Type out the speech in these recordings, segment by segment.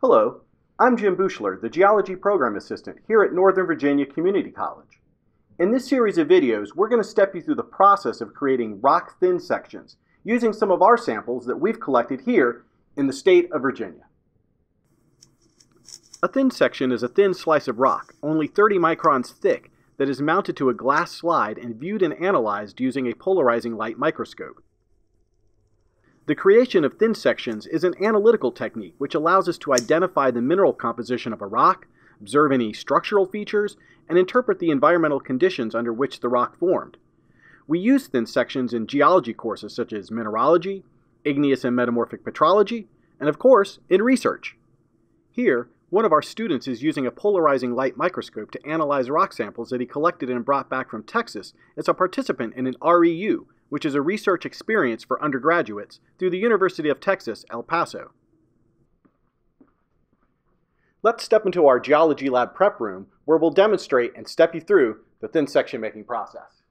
Hello, I'm Jim Buchler, the Geology Program Assistant here at Northern Virginia Community College. In this series of videos, we're going to step you through the process of creating rock thin sections using some of our samples that we've collected here in the state of Virginia. A thin section is a thin slice of rock, only 30 microns thick, that is mounted to a glass slide and viewed and analyzed using a polarizing light microscope. The creation of thin sections is an analytical technique which allows us to identify the mineral composition of a rock, observe any structural features, and interpret the environmental conditions under which the rock formed. We use thin sections in geology courses such as mineralogy, igneous and metamorphic petrology, and of course, in research. Here, one of our students is using a polarizing light microscope to analyze rock samples that he collected and brought back from Texas as a participant in an REU, which is a research experience for undergraduates through the University of Texas, El Paso. Let's step into our geology lab prep room where we'll demonstrate and step you through the thin section making process.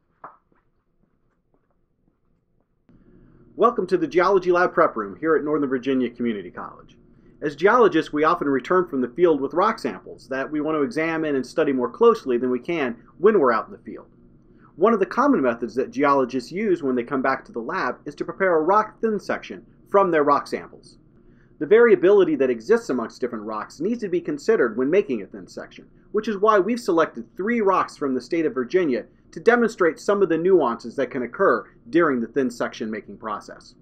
Welcome to the Geology Lab prep room here at Northern Virginia Community College. As geologists, we often return from the field with rock samples that we want to examine and study more closely than we can when we're out in the field. One of the common methods that geologists use when they come back to the lab is to prepare a rock thin section from their rock samples. The variability that exists amongst different rocks needs to be considered when making a thin section, which is why we've selected three rocks from the state of Virginia to demonstrate some of the nuances that can occur during the thin section making process.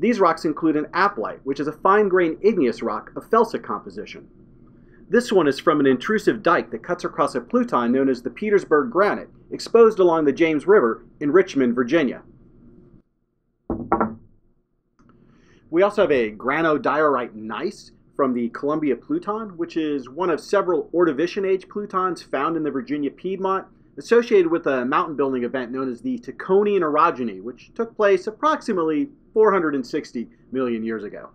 These rocks include an aplite, which is a fine-grained igneous rock of felsic composition. This one is from an intrusive dike that cuts across a pluton known as the Petersburg Granite, exposed along the James River in Richmond, Virginia. We also have a granodiorite gneiss from the Columbia Pluton, which is one of several Ordovician age plutons found in the Virginia Piedmont, associated with a mountain building event known as the Taconian orogeny, which took place approximately 460 million years ago.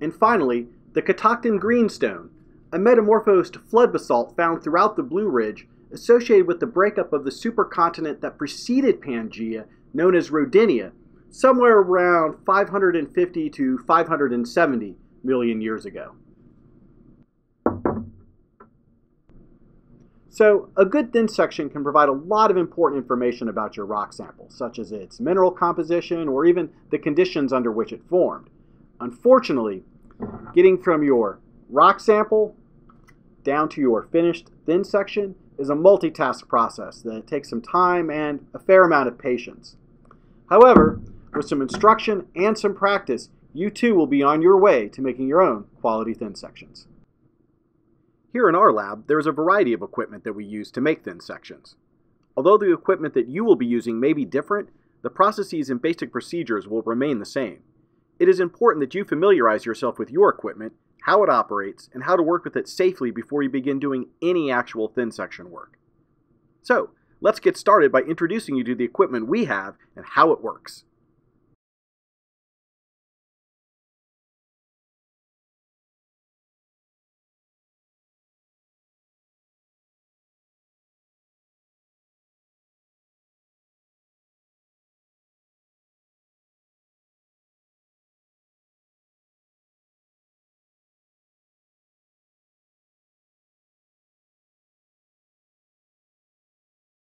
And finally, the Catoctin Greenstone, a metamorphosed flood basalt found throughout the Blue Ridge associated with the breakup of the supercontinent that preceded Pangaea, known as Rodinia, somewhere around 550 to 570 million years ago. So, a good thin section can provide a lot of important information about your rock sample, such as its mineral composition or even the conditions under which it formed. Unfortunately, Getting from your rock sample down to your finished thin section is a multitask process that takes some time and a fair amount of patience. However, with some instruction and some practice, you too will be on your way to making your own quality thin sections. Here in our lab, there is a variety of equipment that we use to make thin sections. Although the equipment that you will be using may be different, the processes and basic procedures will remain the same. It is important that you familiarize yourself with your equipment, how it operates, and how to work with it safely before you begin doing any actual thin section work. So, let's get started by introducing you to the equipment we have and how it works.